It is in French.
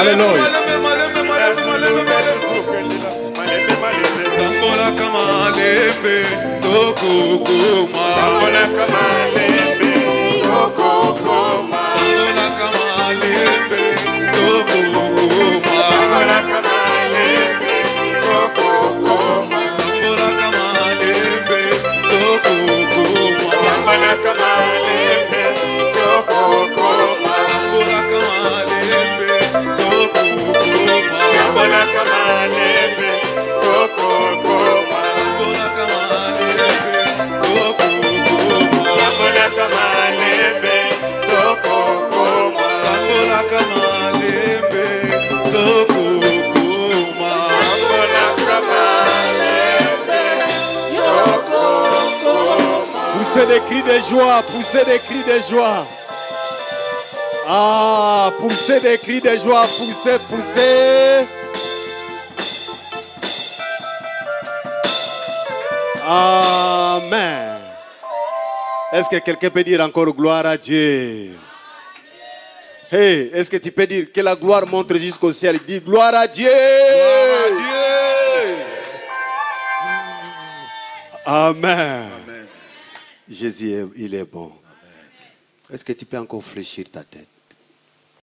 Hallelujah. Come on. Poussez des cris de joie, poussez des cris de joie. Ah, poussez des cris de joie, poussez, poussez. Amen. Est-ce que quelqu'un peut dire encore gloire à Dieu? Hey, est-ce que tu peux dire que la gloire monte jusqu'au ciel? Dis gloire à Dieu. Amen. Jésus, il est bon. Est-ce que tu peux encore fléchir ta tête?